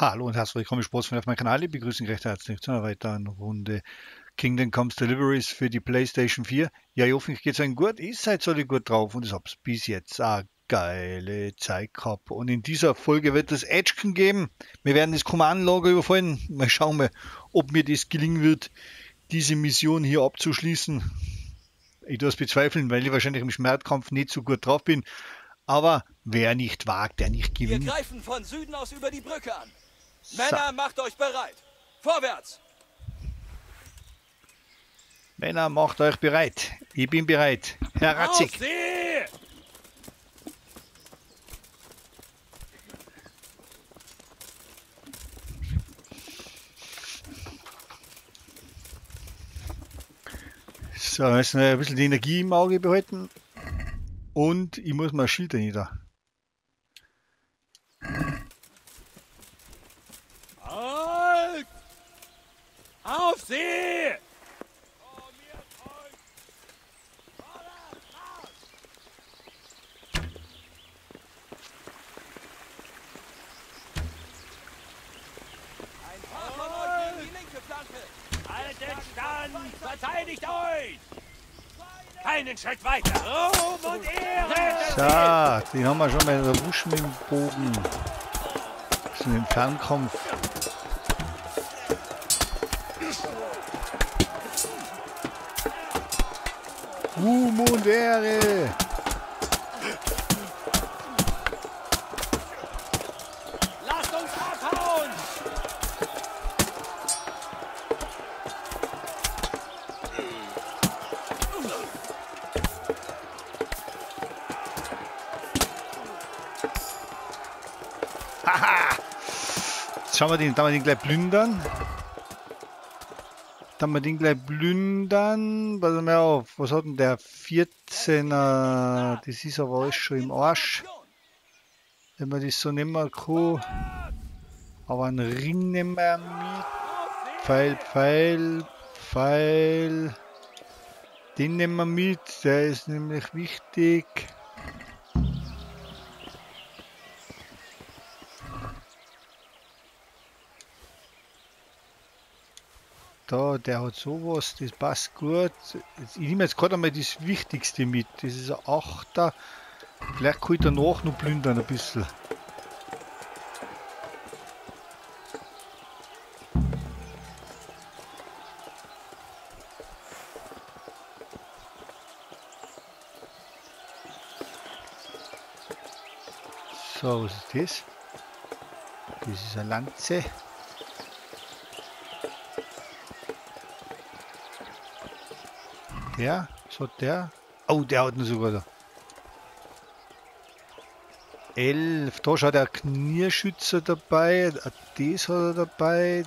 Hallo und herzlich willkommen, Sportsfan auf meinem Kanal. Ich begrüße Sie recht herzlich zu einer weiteren Runde Kingdom Comes Deliveries für die PlayStation 4. Ja, ich hoffe, geht es Ihnen gut. Ich seid alle gut drauf und ich habe bis jetzt eine geile Zeit gehabt. Und in dieser Folge wird es Action geben. Wir werden das Command-Lager überfallen. Mal schauen, wir, ob mir das gelingen wird, diese Mission hier abzuschließen. Ich tue es bezweifeln, weil ich wahrscheinlich im Schmerzkampf nicht so gut drauf bin. Aber wer nicht wagt, der nicht gewinnt. Wir greifen von Süden aus über die Brücke an. Männer, macht euch bereit. Vorwärts! Männer, macht euch bereit. Ich bin bereit. Herr Ratzig. Auf sie! So, wir müssen ein bisschen die Energie im Auge behalten. Und ich muss mal Schild nieder. Halt! Auf sie! Ein paar von euch nehmen die linke Flanke. Haltet stand! Verteidigt euch! Keinen Schritt weiter! Ruhm und Ehre! So, den haben wir schon mal erwischt mit dem Bogen. Das ist ein Fernkampf. Ruhm und Ehre! Lasst uns abhauen! Jetzt schauen wir den, dann wir den gleich plündern. Dann wir den gleich plündern. Pass mal auf, was hat denn der 14er? Das ist aber alles schon im Arsch. Wenn man das so nehmen kann. Aber einen Ring nehmen wir mit. Pfeil, Pfeil, Pfeil. Den nehmen wir mit, der ist nämlich wichtig. Da, der hat sowas, das passt gut. Jetzt, ich nehme jetzt gerade einmal das Wichtigste mit. Das ist ein Achter. Vielleicht kann ich danach noch plündern ein bisschen. So, was ist das? Das ist eine Lanze. Der? Hat der? Oh, der hat ihn sogar da. 11. Da schaut der Knierschützer dabei. Das hat er dabei.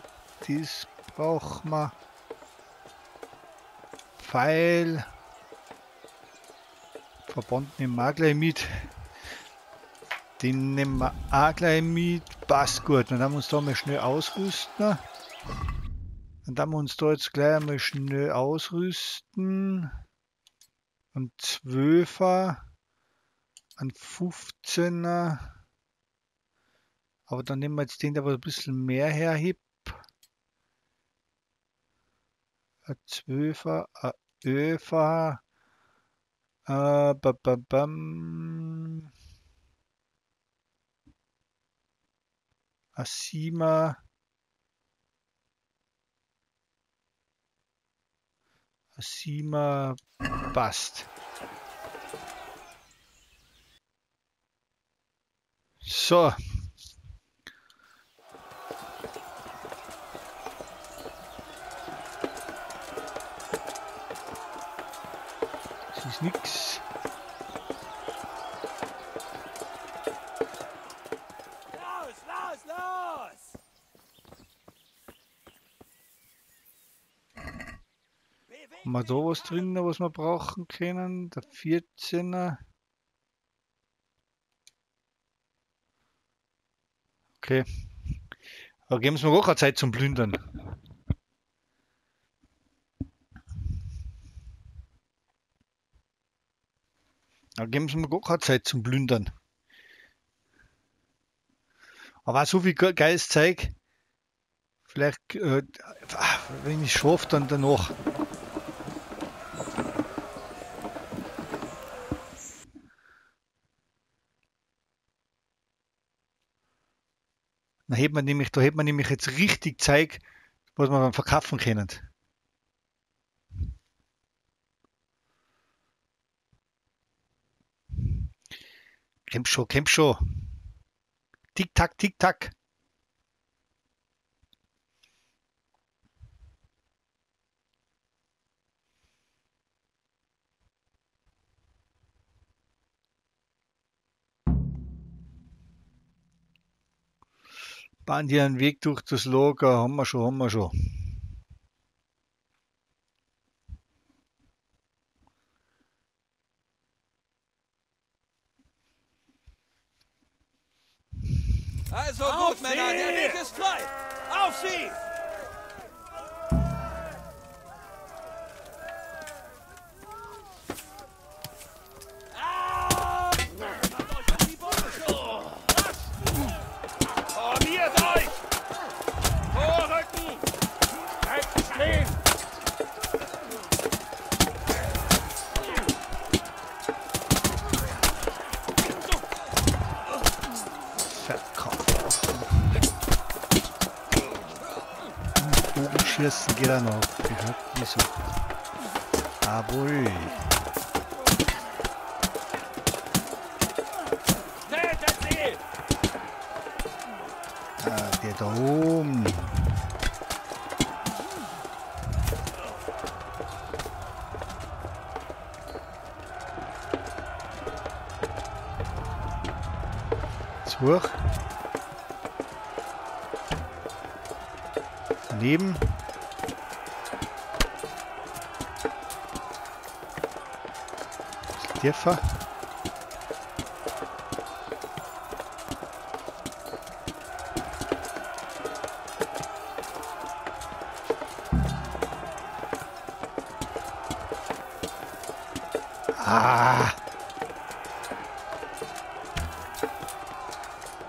Das braucht man. Pfeil. Verband nehmen wir auch gleich mit. Den nehmen wir auch gleich mit. Passt gut. Dann haben wir uns da mal schnell ausrüsten. Dann haben wir uns da jetzt gleich einmal schnell ausrüsten. Ein 12er, ein 15er. Aber dann nehmen wir jetzt den, der ein bisschen mehr herhebt. Ein 12er, ein 11er. Äh, ba, ba, bam. Ein Sima passt. So. Das ist nix. Los, los, los! Haben wir da was drin, was wir brauchen können? Der 14er. Okay. Aber geben Sie mir auch keine Zeit zum Plündern. Da geben Sie mir gar keine Zeit zum Plündern. Aber auch so viel ge- geiles Zeug. Vielleicht, äh, wenn ich schaffe, dann danach. Da hätte man nämlich, da hätte man nämlich jetzt richtig Zeug, was man dann verkaufen können. Kämpf schon, kämpf schon. Tick, tack, Bahn dir einen Weg durch das Lager, haben wir schon, haben wir schon. Also gut, Männer, der Weg ist frei. Auf sie! Bogenschießen geht er noch. Gehört wieso? Jawohl. Tötet sie! Ah, der da oben. Hoch. Daneben. Tiefer. Ah.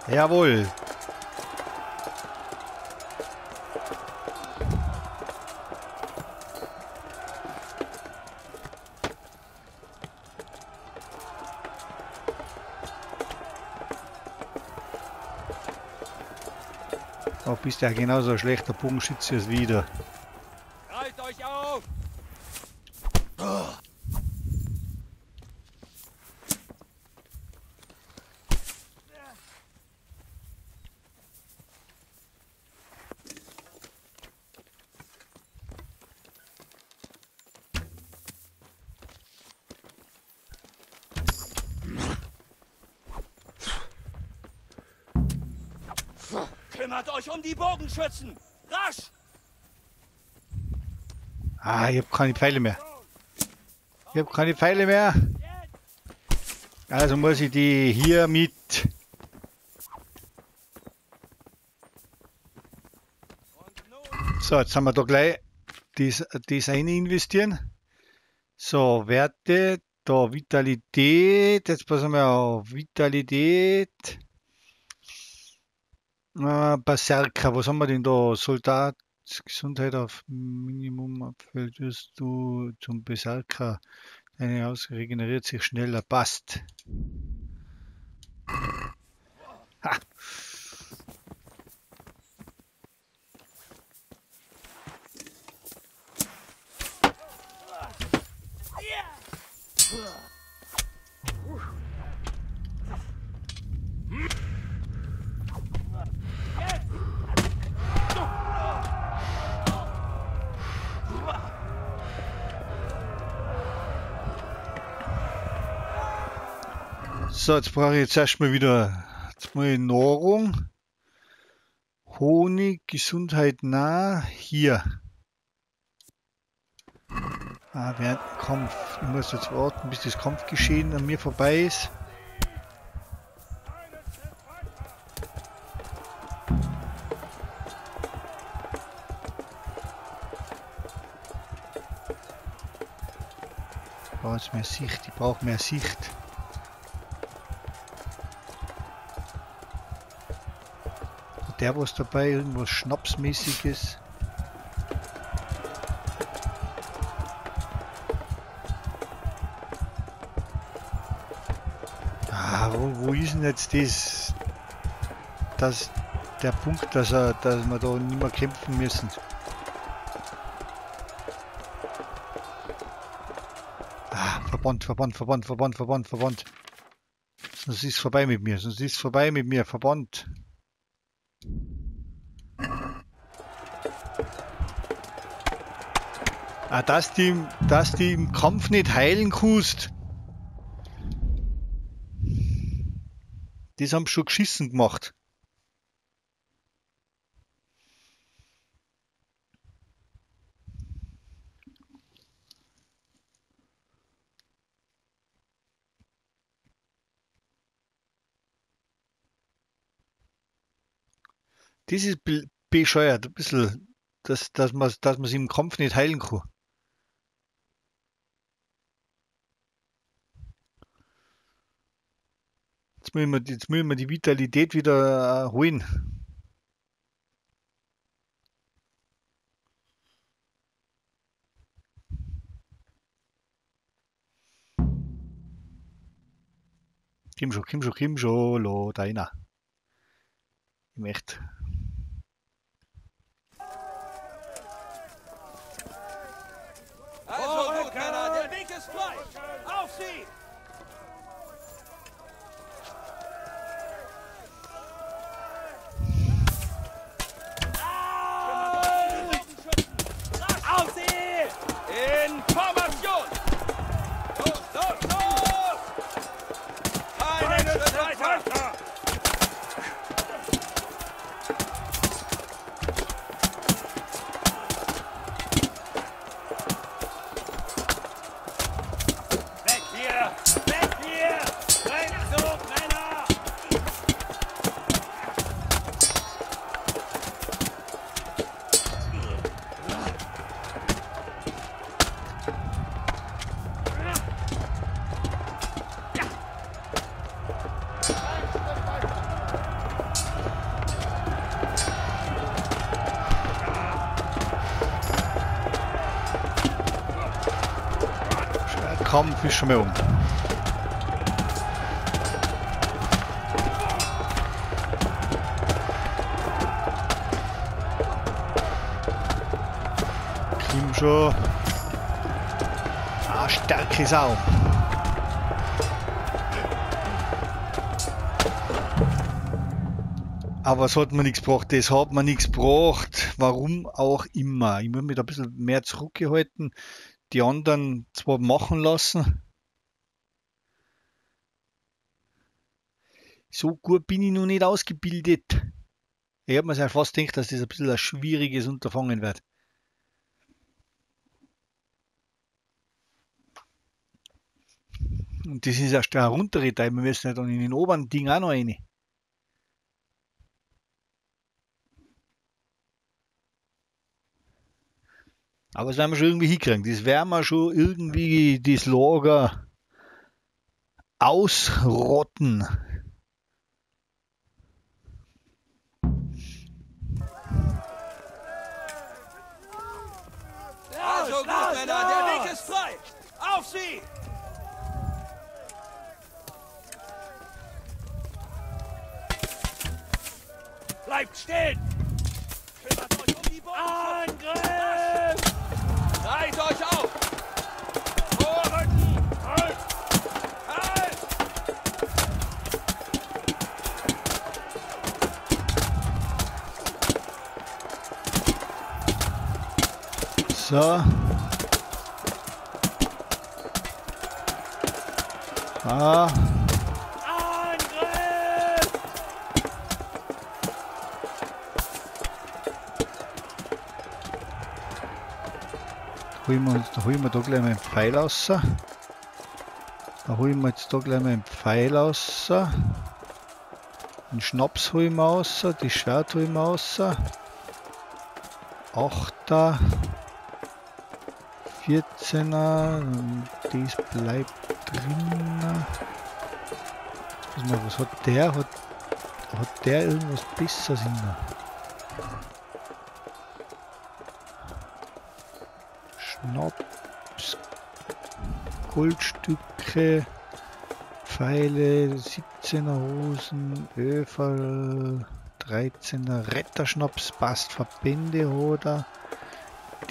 Jawohl. Bist ja genauso ein schlechter Bogenschütze als wieder. Bogenschützen! Rasch! Ah, ich habe keine Pfeile mehr. Ich habe keine Pfeile mehr. Also muss ich die hier mit. So, jetzt haben wir da gleich das, das eine investieren. So, Werte, da Vitalität. Jetzt passen wir auf Vitalität. Äh, Berserker, was haben wir denn da? Soldat, Gesundheit auf Minimum abfällt, wirst du zum Berserker. Deine Haus regeneriert sich schneller. Passt. Ha. So, jetzt brauche ich jetzt erstmal wieder jetzt Nahrung. Honig, Gesundheit nah. Hier. Ah, während dem Kampf. Ich muss jetzt warten, bis das Kampfgeschehen an mir vorbei ist. Ich brauche jetzt mehr Sicht. Ich brauche mehr Sicht. Der was dabei? Irgendwas Schnapsmäßiges? Ah, wo, wo ist denn jetzt das? Das der Punkt, dass, er, dass wir da nicht mehr kämpfen müssen. Ah, Verband, Verband, Verband, Verband, Verband, Verband. Sonst ist vorbei mit mir, sonst ist vorbei mit mir, Verband. Dass die, dass die im Kampf nicht heilen kannst. Das haben schon geschissen gemacht. Das ist be- bescheuert, ein bisschen, dass, dass man dass man sie im Kampf nicht heilen kann. Jetzt müssen wir, jetzt müssen wir die Vitalität wieder äh, holen. Schon, komm schon, lo, deiner. Ich möchte. Also gut, Weg ist frei. Auf sie! Ist schon mal um. Komm schon. Ah, starke Sau. Aber es hat mir nichts gebracht, das hat mir nichts gebracht. Warum auch immer. Ich muss mich da ein bisschen mehr zurückgehalten die anderen zwar machen lassen. So gut bin ich noch nicht ausgebildet. Ich habe mir ja fast gedacht, dass das ein bisschen ein schwieriges Unterfangen wird. Und das ist erst der heruntere Teil. Wir müssen ja dann in den oberen Ding auch noch rein. Aber das werden wir schon irgendwie hinkriegen. Das werden wir schon irgendwie das Lager ausrotten. Also gut, Männer, der Weg ist frei. Auf sie! Bleibt stehen! Kümmert euch um die Boden! Angriff! Reiht euch auf! So. Ah, holen wir, da holen wir da gleich mal einen Pfeil raus. Da holen wir jetzt da gleich mal einen Pfeil raus. Den Schnaps holen wir raus, die Schwert holen wir raus. Achter, 14er, und das bleibt drin. Was, hat der? Hat hat der irgendwas Besseres immer? Schnaps, Goldstücke, Pfeile, 17er Hosen, Öferl, 13er Retterschnaps, passt Verbände oder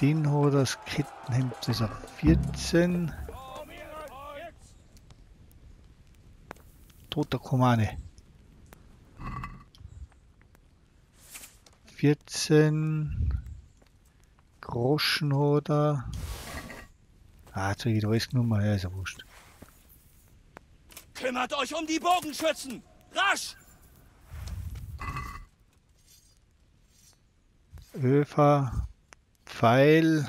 den das Kettenhemd ist auf 14. Toter Komane. 14 Groschen hat er. Ah, jetzt habe ich alles genommen, ja, ist ja wurscht. Kümmert euch um die Bogenschützen! Rasch! Öfer, Pfeil,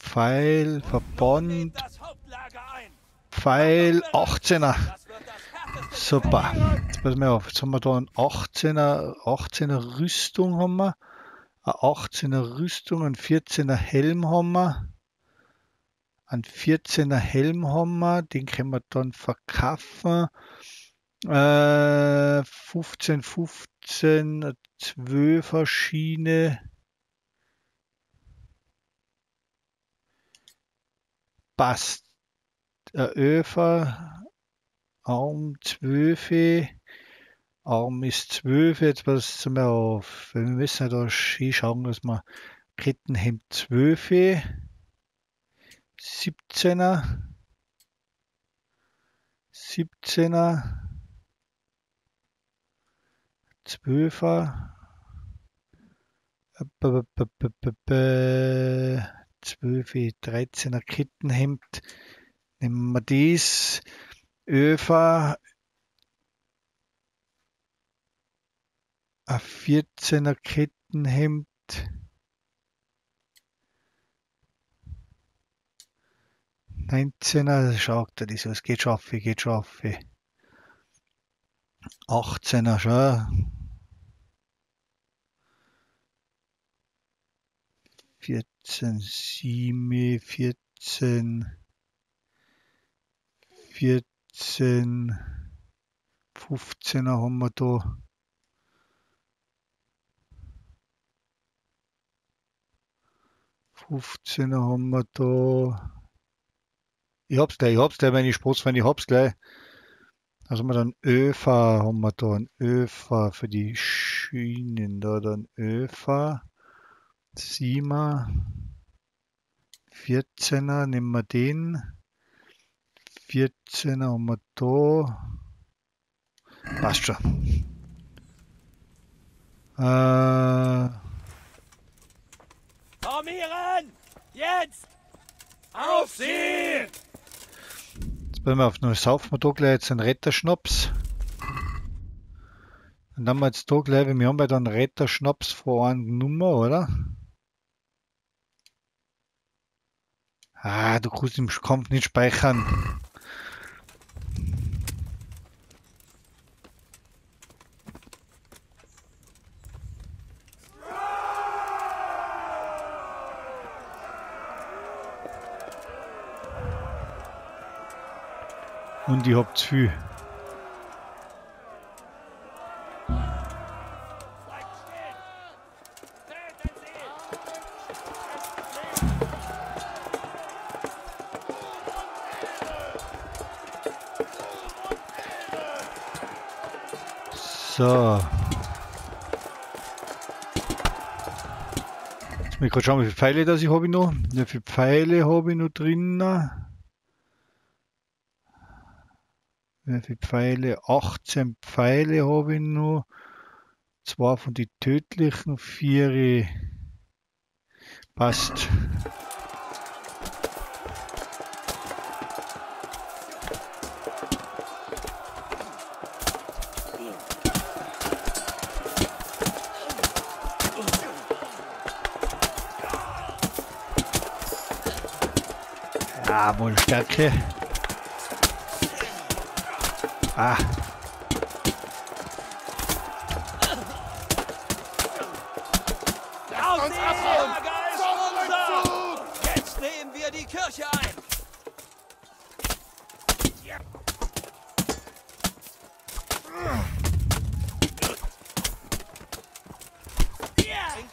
Pfeil, Verband! Pfeil, 18er. Das wird das härteste Super. Jetzt pass mal auf. Jetzt haben wir da einen 18er, 18er Rüstung haben wir. Eine 18er Rüstung, einen 14er Helm haben wir. Einen 14er Helm haben wir. Den können wir dann verkaufen. Äh, 15, 15, eine 12er Schiene. Passt. Ein Öfer, Arm 12. Arm ist 12. Jetzt passen wir auf. Wir müssen da schauen, dass wir Kettenhemd 12. 17er. 17er. 12er. 12, 13er Kettenhemd. Nehmen wir dies. Öfer. Ein 14er Kettenhemd. Neunzehner, schaut er das, es geht schon auf, geht schon auf. 18er schon. 14, 7, 14, 14, 15er haben wir da. Fünfzehner haben wir da. Ich hab's gleich, ich hab's gleich, wenn ich Sportsfreund, ich hab's gleich. Also haben wir dann ÖFA, haben wir da ein ÖFA für die Schienen, da dann ÖFA. 7er, 14er, nehmen wir den. 14er haben wir da. Passt schon. Äh, Formieren! Jetzt! Auf sie! Jetzt wollen wir auf neues saufen wir da gleich jetzt einen Retterschnaps. Dann haben wir jetzt da gleich, wir haben ja dann Retterschnaps vor einer Nummer, oder? Ah, du kannst im Kampf nicht speichern. Und ich hab zu viel. So. Jetzt muss ich gerade schauen, wie viele Pfeile das ich habe noch. Wie viele Pfeile habe ich noch drin? Wie viele Pfeile? 18 Pfeile habe ich noch. Zwei von den tödlichen, vier passt. Jawohl, Stärke. Ah! Lager ist unser! Jetzt nehmen wir die Kirche ein!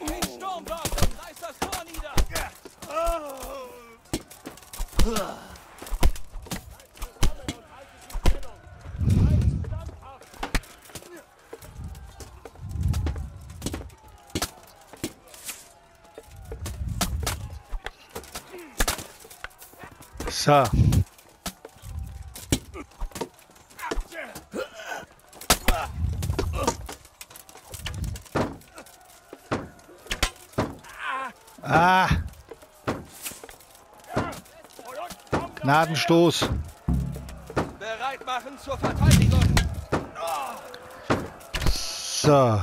In den Sturm werfen. Reiß das Tor nieder. So. Ah. Gnadenstoß. Bereit machen zur Verteidigung. So.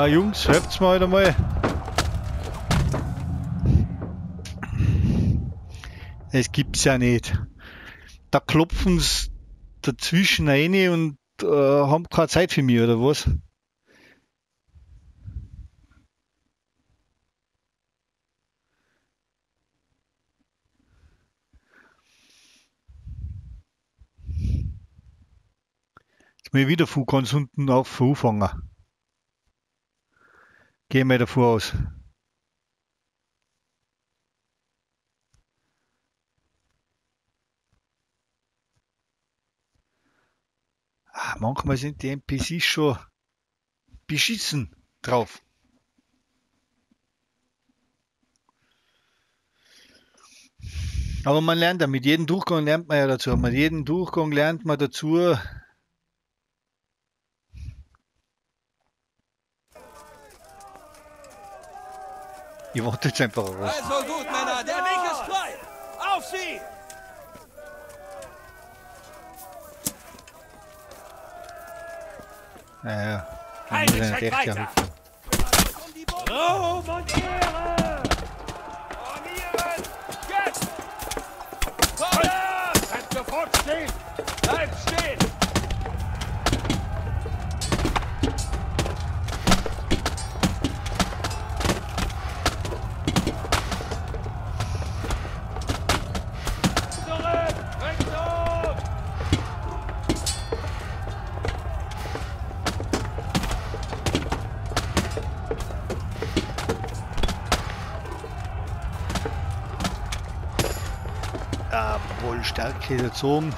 Ah, Jungs, hört's mal einmal. Es gibt's ja nicht. Da klopfen's dazwischen rein und äh, haben keine Zeit für mich, oder was? Jetzt mal wieder von ganz unten auf anfangen. Gehen wir davor aus. Ah, manchmal sind die NPCs schon beschissen drauf. Aber man lernt ja, mit jedem Durchgang lernt man ja dazu. Mit jedem Durchgang lernt man dazu, ich warte jetzt einfach raus. Also gut, Männer, der Weg ist frei. Auf sie! Ja, ja. Dann Schritt recht, weiter. Die. Ruhm und Ehre! Formieren! Jetzt! Halt! Vorwärts! Bleibt sofort stehen! Bleibt stehen! Stärke gezogen.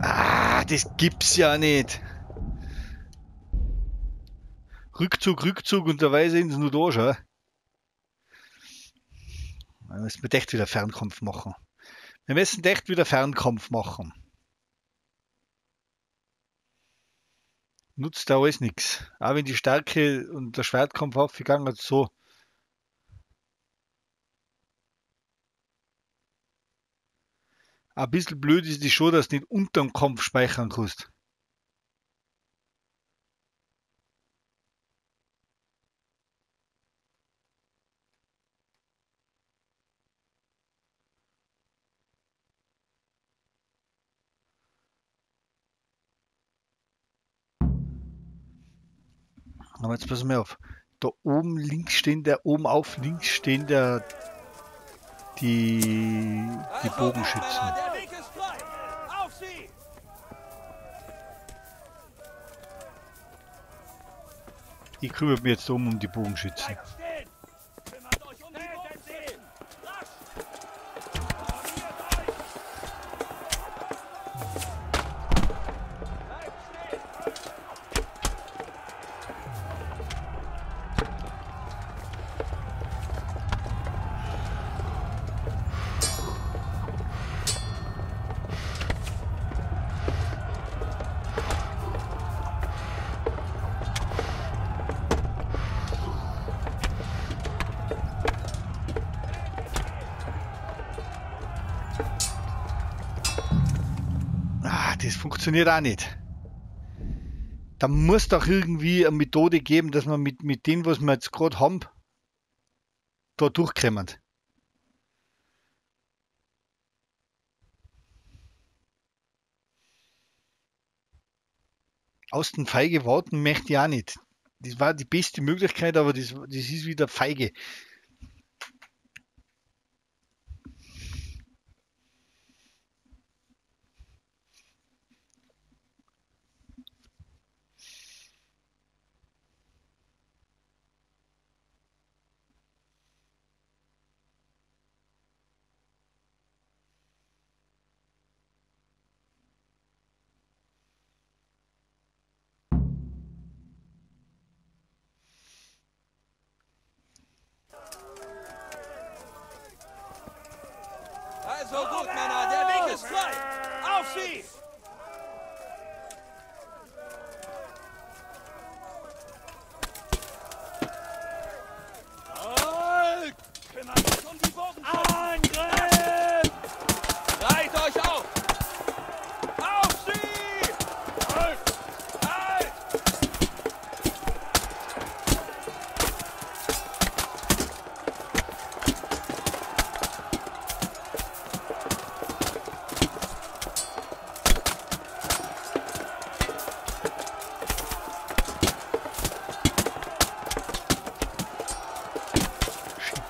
Ah, das gibt's ja nicht. Rückzug, Rückzug und dabei sind sie nur da schon. Da müssen wir echt wieder Fernkampf machen. Wir müssen echt wieder Fernkampf machen. Nutzt da alles nichts. Auch wenn die Stärke und der Schwertkampf aufgegangen hat, so. Ein bisschen blöd ist die schon, dass du nicht unterm Kampf speichern kannst. jetzt pass mal auf. Da oben links stehen der, oben auf links stehen der, die, die Bogenschützen. Ich kümmere mich jetzt um, um die Bogenschützen. Funktioniert auch nicht. Da muss doch irgendwie eine Methode geben, dass man mit, mit dem, was wir jetzt gerade haben, da durchkommen. Aus den Feige warten möchte ich auch nicht. Das war die beste Möglichkeit, aber das, das ist wieder feige.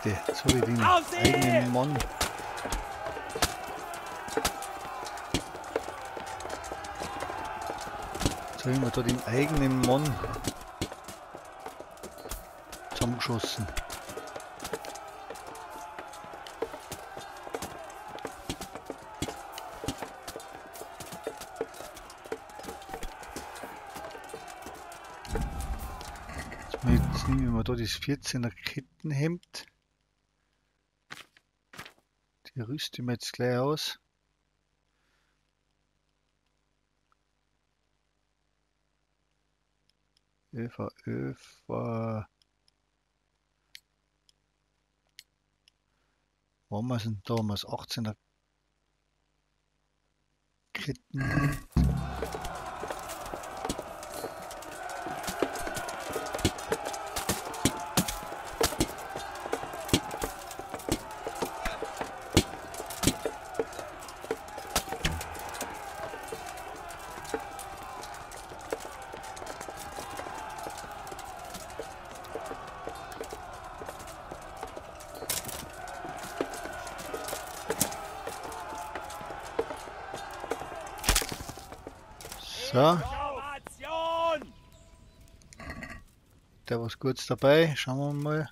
Jetzt habe ich den eigenen Mann. Habe ich mir da den eigenen Mann zusammengeschossen. Jetzt nehmen wir da das 14er Kettenhemd. Die rüste ich mir jetzt gleich aus. Öfer, Öfer. Wo haben wir denn da? Haben wir das 18er Kettenhemd. Der was Gutes dabei. Schauen wir mal.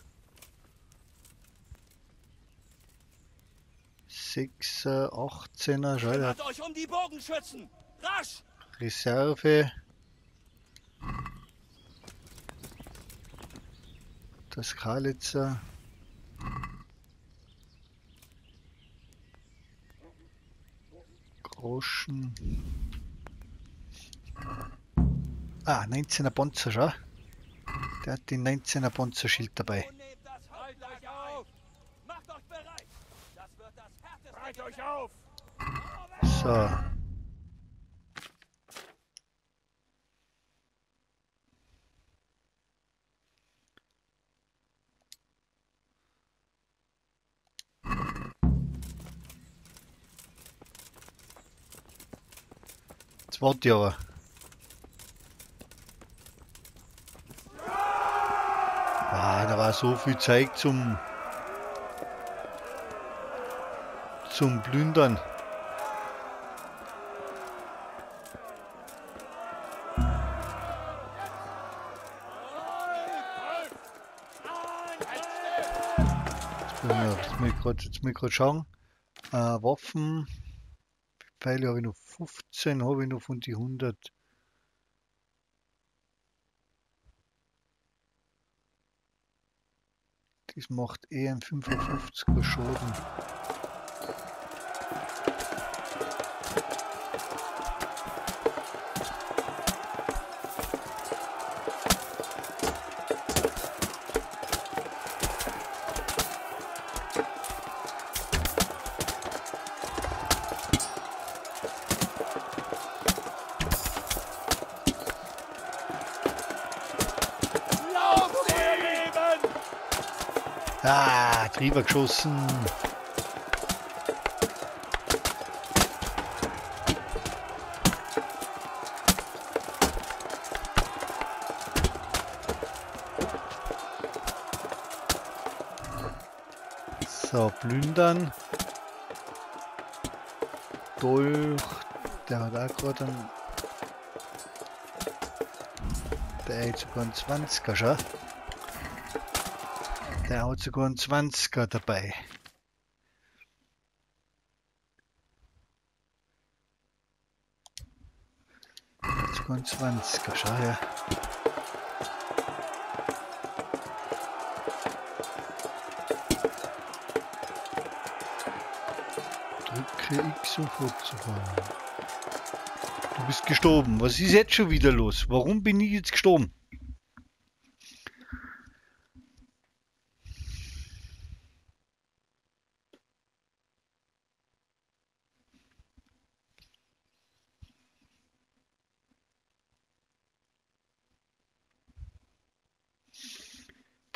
6er, 18er, schau, der hat Kümmert euch um die Bogenschützen! Rasch! Reserve. Das Kalitzer. Groschen. Ah, 19er Panzer, schau. Der hat den 19er Panzerschild dabei. Und nehmt das euch auf! Macht euch bereit! Das wird das härteste euch auf! So. Jetzt warte ich aber. So viel Zeit zum zum Plündern. Jetzt muss ich gerade jetzt muss ich grad schauen. Äh, Waffen. Pfeile habe ich noch 15, habe ich noch von die 100. Das macht eher ein 55er Schaden. Drüber geschossen. So, plündern. Dolch. Der hat auch gerade einen. Der hat sogar einen 20er, schau. Der hat sogar einen 20er dabei. Sogar einen 20er, schau her. Drücke X um fortzufahren. Du bist gestorben. Was ist jetzt schon wieder los? Warum bin ich jetzt gestorben?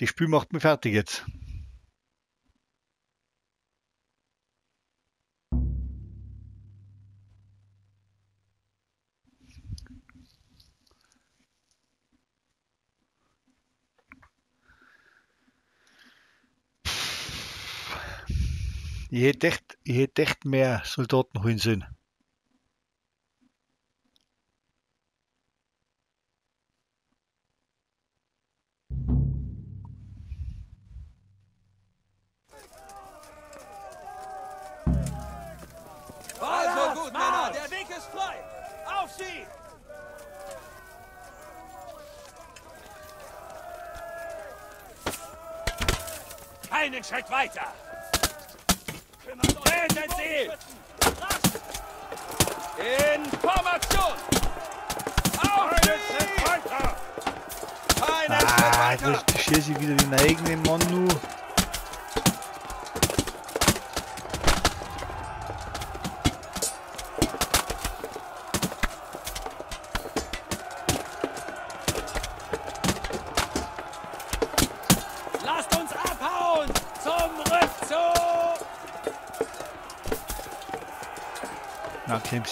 Das Spiel macht mich fertig jetzt. Ich hätte echt, ich hätte echt mehr Soldaten holen sollen. Keinen Schritt weiter! Treten Sie! In Formation. Auf sie! Weiter! Keinen Ah, Schritt weiter. schieße ich wieder den eigenen Mann nur.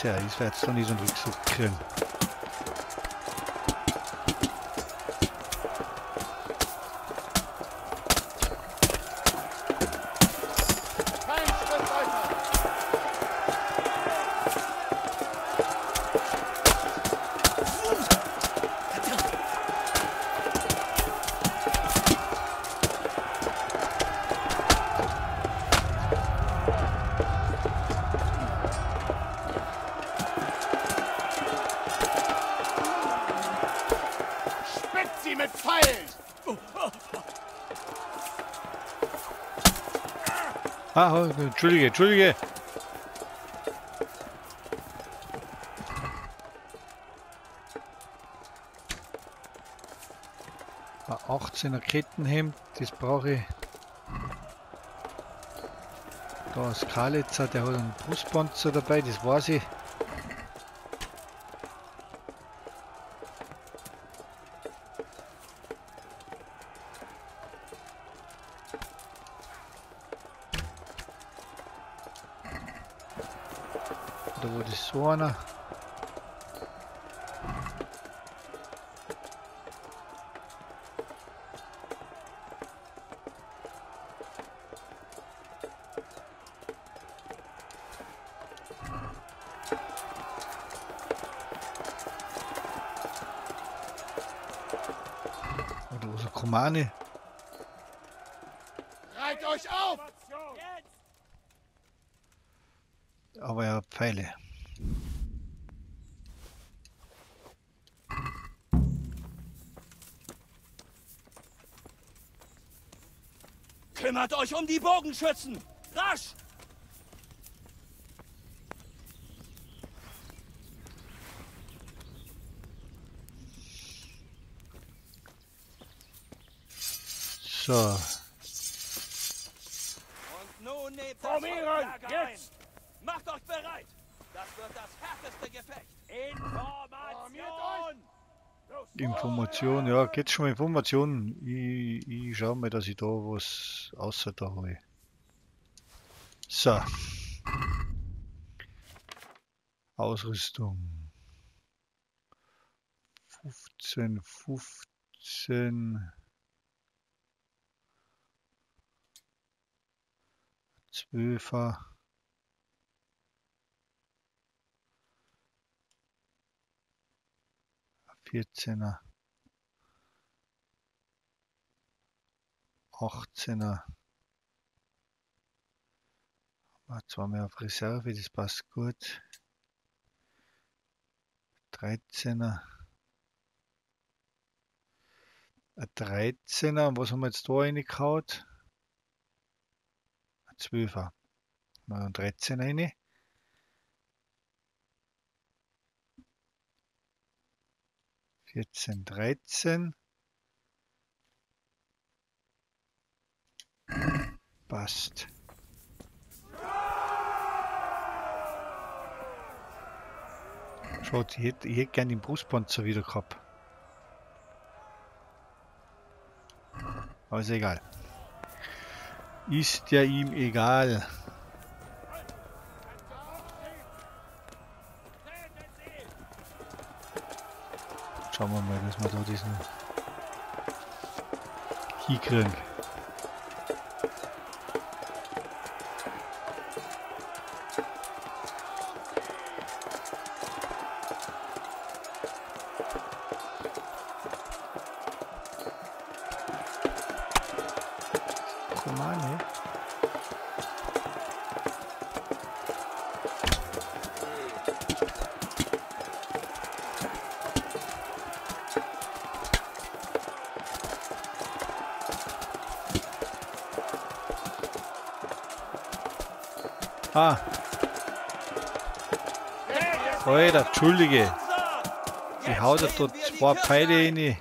Na, komm's her, ich werde jetzt doch nicht so entschuldige, entschuldige. Ein 18er Kettenhemd, das brauche ich. Da ist Kalitzer, der hat einen Brustpanzer dabei, das weiß ich. Da war das so einer. Oder was ein Komane. Reiht euch auf! Jetzt! Aber er hat Pfeile. Kümmert euch um die Bogenschützen! Rasch! So, Und nun nehmt das Formieren! Lager ein. Jetzt! Macht euch bereit! Das wird das härteste Gefecht! Information! Ja, geht's schon mal Informationen? Ich, ich schau mal, dass ich da was außer da hole. So. Ausrüstung. 15, 15. 12er. Vierzehner. 18er. War zwar mehr auf Reserve, das passt gut. 13er. Ein 13er, und was haben wir jetzt da reingehauen? Ein 12er. Mal ein 13er rein. Vierzehn, dreizehn. Passt. Schaut, ich hätte, ich hätte gern den Brustpanzer wieder gehabt. Aber ist egal. Ist ja ihm egal. Schauen wir mal, dass wir da diesen hinkriegen. Ah. Alter, Entschuldige. Ich hau da dort zwei Pfeile rein.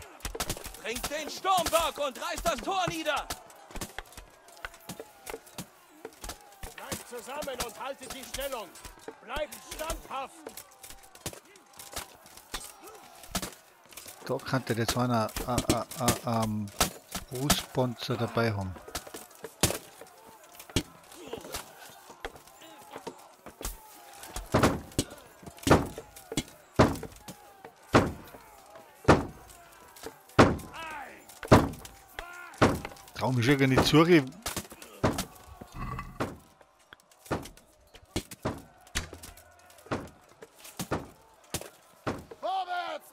Bringt den Sturmbock und reißt das Tor nieder! Bleibt zusammen und haltet die Stellung! Bleibt standhaft! Da könnte jetzt einer einen Brustpanzer dabei haben. Ist ja gar nicht zu. Vorwärts!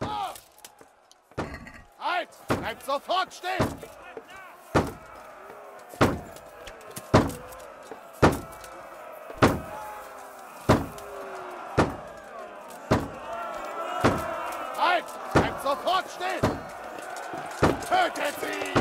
Marsch! Bleibt sofort stehen! Halt! Bleibt sofort stehen! Tötet sie!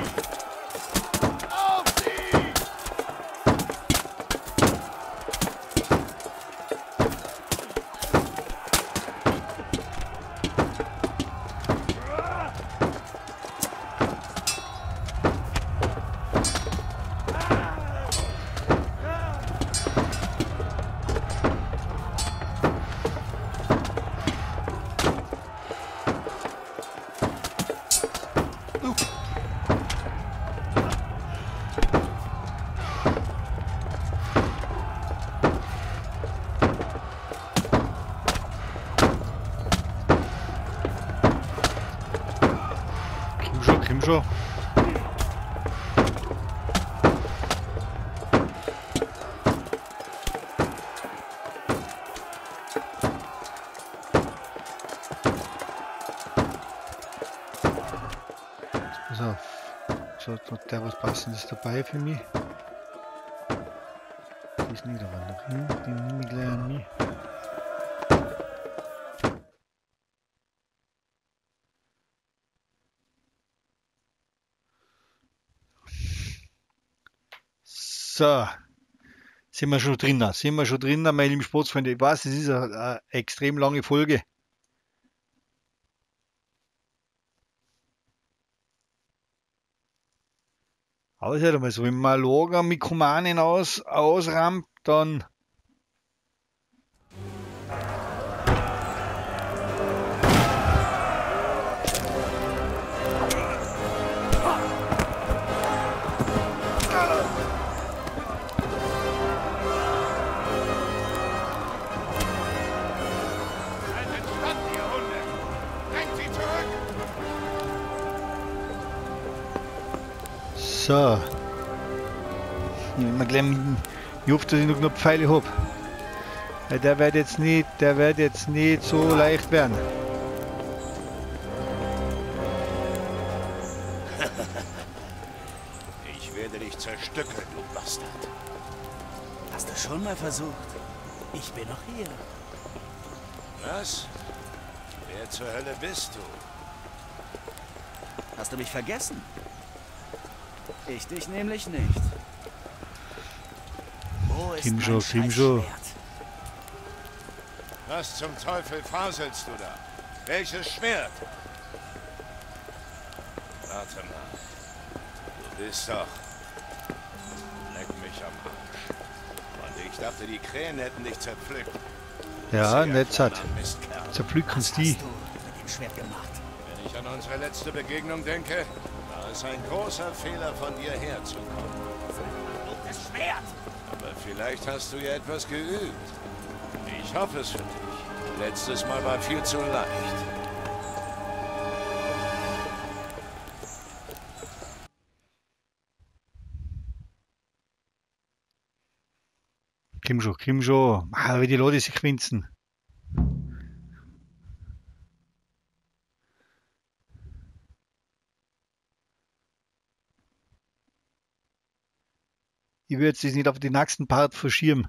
Was Passendes dabei für mich. Diesen Niederwanderin, die nehme ich gleich an mich. So, sind wir schon drinnen, sind wir schon drinnen, meine lieben Sportsfreunde. Ich weiß, es ist eine, eine extrem lange Folge. Halt einmal so, wenn man Lager mit Kumanen aus, ausrammt, dann So. Wenn man gleich mit dem Jupp, dass ich noch genug Pfeile habe. Weil der wird jetzt nicht, der wird jetzt nicht so leicht werden. Ich werde dich zerstückeln, du Bastard. Hast du schon mal versucht? Ich bin noch hier. Was? Wer zur Hölle bist du? Hast du mich vergessen? Ich dich nämlich nicht. Wo ist Kim mein Jo, Kim scheiß Jo. Schwert? Was zum Teufel faselst du da? Welches Schwert? Warte mal. Du bist doch... Leck mich am Arsch. Und ich dachte, die Krähen hätten dich zerpflückt. Ja, kleiner Mistkerl. Zerpflücken die. hast du mit dem Schwert gemacht? Wenn ich an unsere letzte Begegnung denke, es ein großer Fehler von dir herzukommen. Das Schwert! Aber vielleicht hast du ja etwas geübt. Ich hoffe es für dich. Letztes Mal war viel zu leicht. Kim schon, Kim schon. Ah, wie die Leute sich winzen. Ich es nicht auf den nächsten Part verschieben.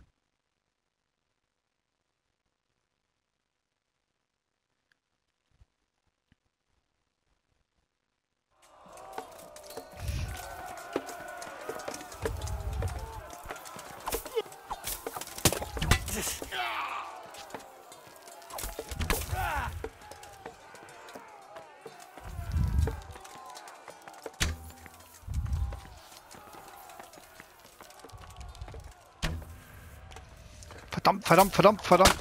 Verdammt, verdammt, verdammt.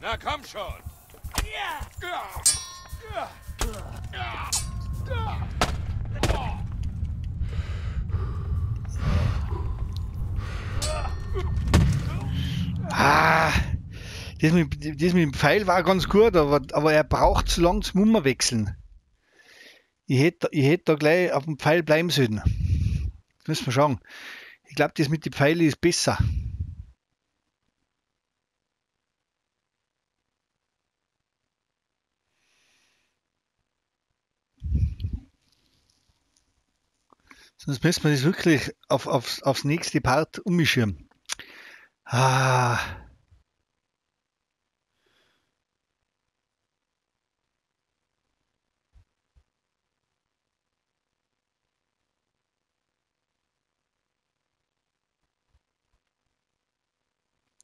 Na komm schon! Ah, das mit, das mit dem Pfeil war ganz gut, aber, aber er braucht zu lang zum Mummer wechseln. Ich hätte, ich hätte da gleich auf dem Pfeil bleiben sollen. Das müssen wir schauen. Ich glaube, das mit den Pfeilen ist besser. Sonst müssen wir das wirklich auf, aufs, aufs nächste Part umschirmen. Ah.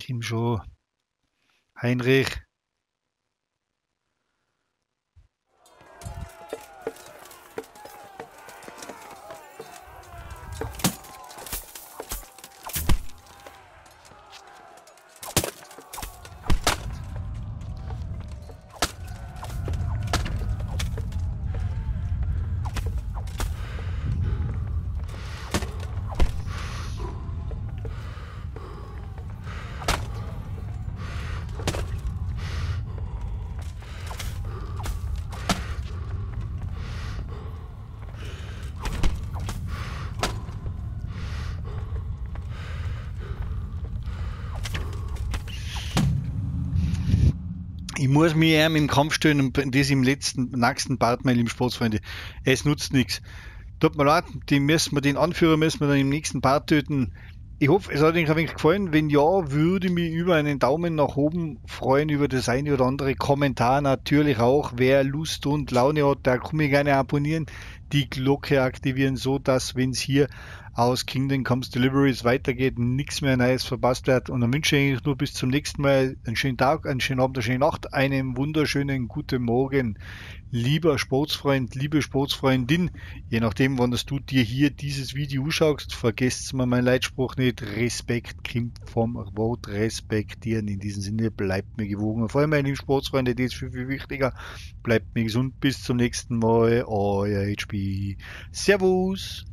Tim Shaw. Heinrich. Ich muss mich eher im Kampf stellen und das im letzten, nächsten Part, meine lieben Sportsfreunde. Es nutzt nichts. Tut mir leid, die müssen wir, den Anführer müssen wir dann im nächsten Part töten. Ich hoffe, es hat euch ein wenig gefallen. Wenn ja, würde mich über einen Daumen nach oben freuen, über das eine oder andere Kommentar natürlich auch. Wer Lust und Laune hat, der kann mich gerne abonnieren, die Glocke aktivieren, so dass, wenn es hier aus Kingdom Comes Deliveries weitergeht, nichts mehr Neues verpasst wird. Und dann wünsche ich eigentlich nur bis zum nächsten Mal einen schönen Tag, einen schönen Abend, eine schöne Nacht, einen wunderschönen guten Morgen, lieber Sportsfreund, liebe Sportsfreundin. Je nachdem, wann du dir hier dieses Video schaust, vergesst mal meinen Leitspruch nicht. Respekt kommt vom Wort respektieren. In diesem Sinne, bleibt mir gewogen. Vor allem, meine lieben Sportsfreunde, das ist viel, viel wichtiger. Bleibt mir gesund. Bis zum nächsten Mal. Euer HB. Servus.